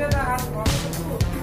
现在还是保持